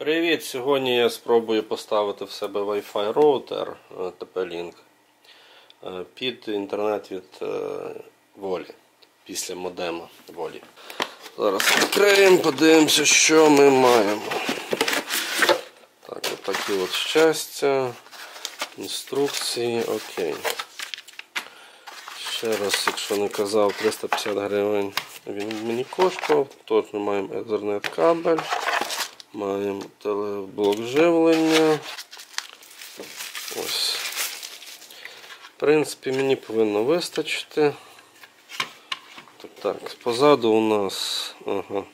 Привіт! Сьогодні я спробую поставити в себе Wi-Fi роутер TP-Link е, під інтернет від е, волі після модема волі. Зараз відкриємо, подивимося, що ми маємо. Так, отакі от щастя, інструкції, окей. Ще раз, якщо не казав, 350 гривень він мені коштував. Тут ми маємо Ethernet кабель. Маємо телеблок живлення. Ось. В принципі, мені повинно вистачити. Так, так. Позаду у нас ага,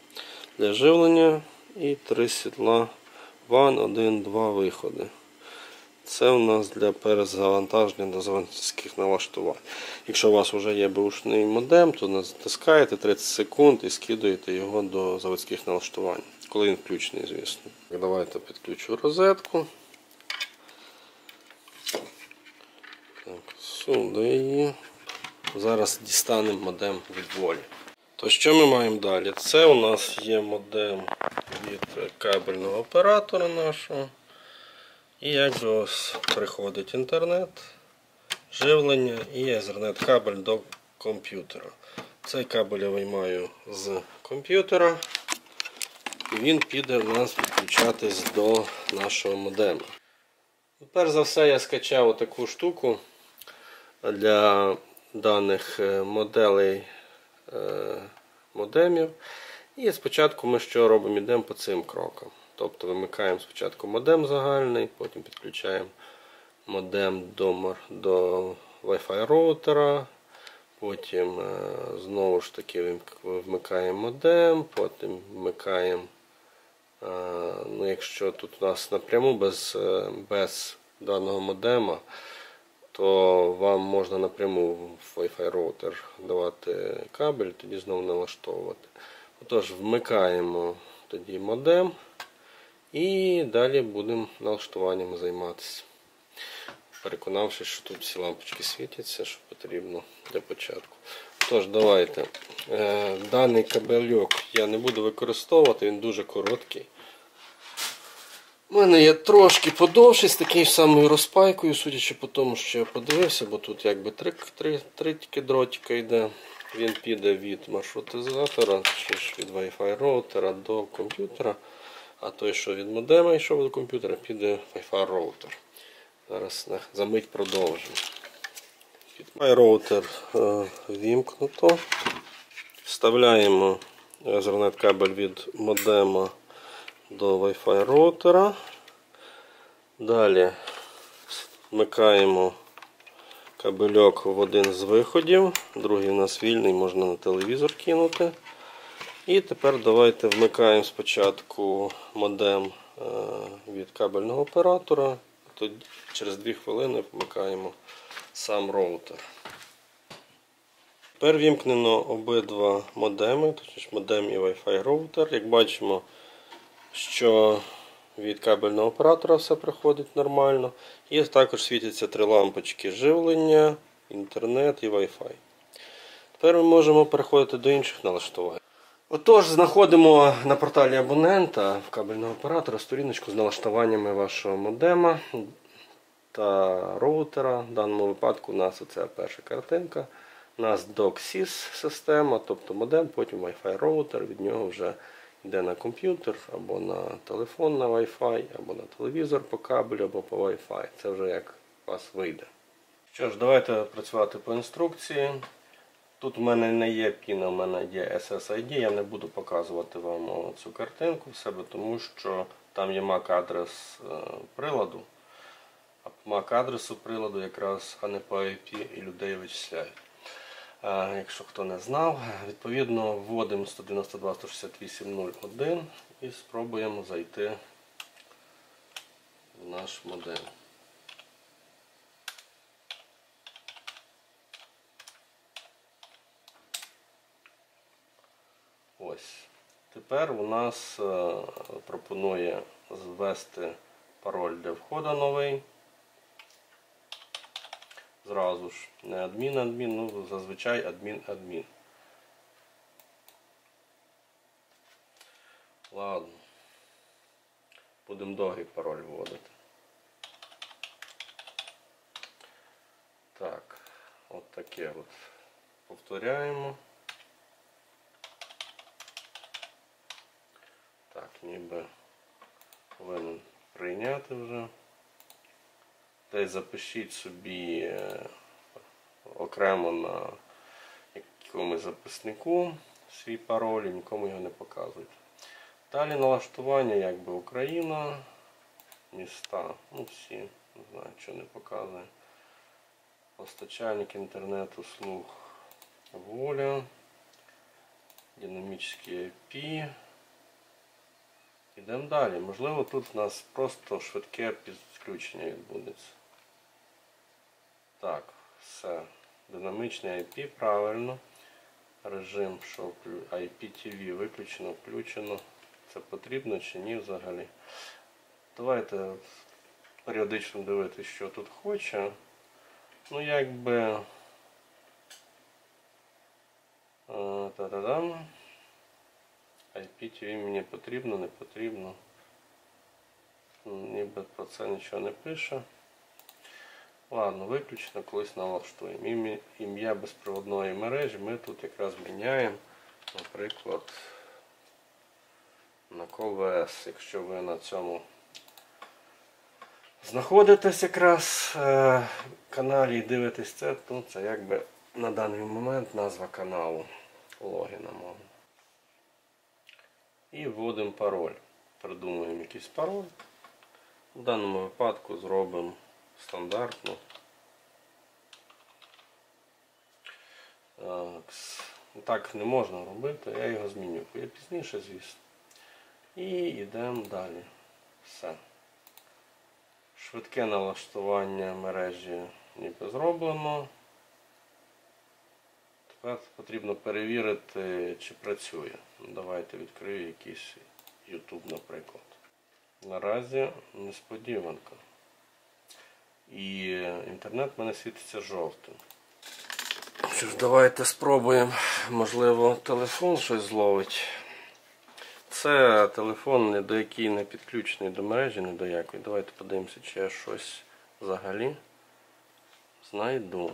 для живлення і три світла ван, один, два виходи. Це у нас для перезавантаження до заводських налаштувань. Якщо у вас вже є бушний модем, то натискаєте 30 секунд і скидуєте його до заводських налаштувань. Коли він включений, звісно. Давайте підключу розетку. Так, Сюди її. Зараз дістанемо модем від волі. То що ми маємо далі? Це у нас є модем від кабельного оператора нашого. І якби ось приходить інтернет, живлення і Ethernet кабель до комп'ютера. Цей кабель я виймаю з комп'ютера. І він піде в нас підключатись до нашого модему. Перш за все я скачав таку штуку для даних моделей модемів. І спочатку ми що робимо? Йдемо по цим крокам. Тобто вимикаємо спочатку модем загальний, потім підключаємо модем до до Wi-Fi роутера, потім знову ж таки вмикаємо модем, потім вмикаємо ну, якщо тут у нас напряму без без даного модема, то вам можна напряму в Wi-Fi роутер давати кабель, тоді знову налаштовувати. Отож, вмикаємо тоді модем і далі будемо налаштуваннями займатися. Переконавшись, що тут всі лампочки світяться, що потрібно для початку. Тож, давайте. Даний кабельок я не буду використовувати, він дуже короткий. У мене є трошки подовший з такою самою розпайкою, судячи по тому, що я подивився, бо тут якби три, три, три тільки дротика йде. Він піде від маршрутизатора чи ж від Wi-Fi роутера до комп'ютера. А той, що від модема йшов до комп'ютера, піде Wi-Fi роутер. Зараз за мить продовжимо. Wi-Fi роутер е, вімкнуто. Вставляємо Ethernet кабель від модема до Wi-Fi роутера. Далі вмикаємо кабельок в один з виходів, другий у нас вільний, можна на телевізор кинути. І тепер давайте вмикаємо спочатку модем від кабельного оператора, тоді через 2 хвилини вмикаємо сам роутер. Тепер вімкнено обидва модеми, точніше модем і Wi-Fi роутер. Як бачимо, що від кабельного оператора все приходить нормально. І також світяться три лампочки живлення, інтернет і Wi-Fi. Тепер ми можемо переходити до інших налаштувань. Отож, знаходимо на порталі абонента в кабельного оператора сторіночку з налаштуваннями вашого модема та роутера. В даному випадку у нас оця перша картинка. У нас DOCSIS система, тобто модем, потім Wi-Fi роутер, від нього вже йде на комп'ютер, або на телефон на Wi-Fi, або на телевізор по кабелю, або по Wi-Fi. Це вже як у вас вийде. Що ж, давайте працювати по інструкції. Тут у мене не є піна, у мене є SSID, я не буду показувати вам цю картинку в себе, тому що там є MAC-адрес приладу. А MAC-адресу приладу якраз, а не по IP і людей вичисляють. Якщо хто не знав, відповідно вводимо 192.168.0.1 і спробуємо зайти в наш модем. Ось. Тепер у нас пропонує ввести пароль для входу новий. Зразу ж не адмін, адмін, ну зазвичай адмін, адмін. Ладно. Будемо довгий пароль вводити. Так, от таке от повторяємо. Так, ніби повинен прийняти вже. Десь запишіть собі е, окремо на якомусь записнику свій пароль нікому його не показуйте. Далі налаштування якби Україна, міста, ну всі, не знаю, що не показує. Постачальник інтернет-услуг воля, динамічний IP. Йдемо далі. Можливо, тут у нас просто швидке підключення відбудеться. Так, все. Динамічний IP правильно. Режим, що IPTV виключено, включено. Це потрібно чи ні взагалі. Давайте періодично дивитися, що тут хоче. Ну, якби. е, Та-да-дам. IPTV мені потрібно, не потрібно. Ніби про це нічого не пише. Ладно, виключено, колись налаштуємо. Ім'я- безпроводної мережі ми тут якраз міняємо, наприклад, на КВС. Якщо ви на цьому знаходитесь якраз е, каналі і дивитесь це, то це якби на даний момент назва каналу логіна мого. І вводимо пароль. Придумуємо якийсь пароль. В даному випадку зробимо стандартно. Так, Так не можна робити, я його зміню. Я пізніше, звісно. І йдемо далі. Все. Швидке налаштування мережі ніби зроблено. Тепер потрібно перевірити, чи працює. Давайте відкрию якийсь YouTube, наприклад. Наразі несподіванка. І інтернет в мене світиться жовтим. Що ж, давайте спробуємо. Можливо, телефон щось зловить. Це телефон, до який не підключений до мережі, не до якої. Давайте подивимося, чи я щось взагалі знайду.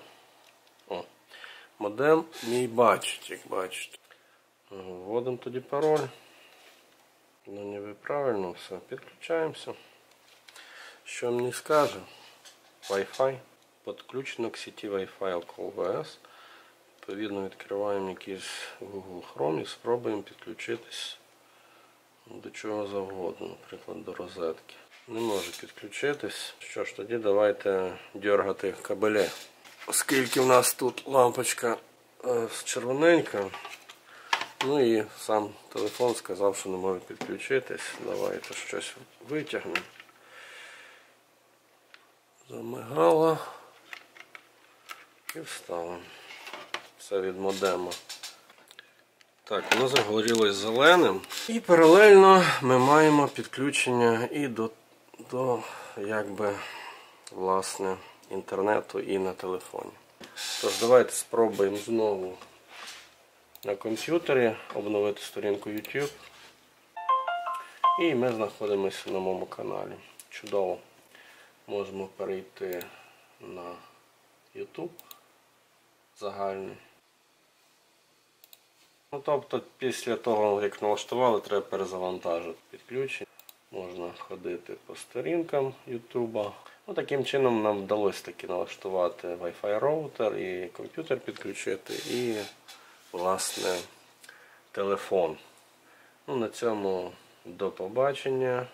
О, модем мій бачить, як бачите. Вводимо тоді пароль. Ну, ніби правильно все. Підключаємося. Що мені скаже? Wi-Fi. Підключено к сеті Wi-Fi CallVS. Відповідно, відкриваємо якийсь Google Chrome і спробуємо підключитись до чого завгодно, наприклад, до розетки. Не може підключитись. Що ж, тоді давайте дергати кабеле. Оскільки в нас тут лампочка е, червоненька, ну і сам телефон сказав, що не може підключитись. Давайте щось витягнемо. Замигало і вставимо. Все від модема. Так, воно загорілось зеленим. І паралельно ми маємо підключення і до, до якби, власне, інтернету і на телефоні. Тож, давайте спробуємо знову на комп'ютері обновити сторінку YouTube. І ми знаходимося на моєму каналі. Чудово. Можемо перейти на YouTube загальний. Ну, тобто, після того, як налаштували, треба перезавантажити підключення. Можна ходити по сторінкам YouTube. Ну, таким чином нам вдалося таки налаштувати Wi-Fi роутер і комп'ютер підключити, і власне телефон. Ну, на цьому до побачення.